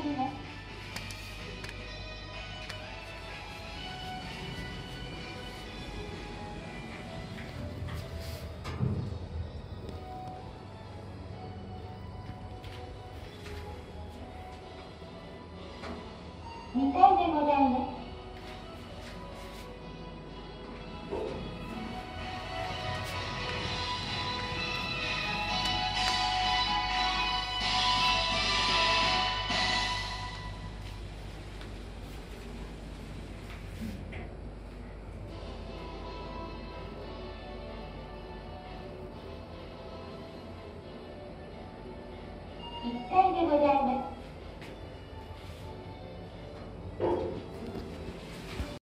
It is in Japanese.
入ります。2点1階でございます。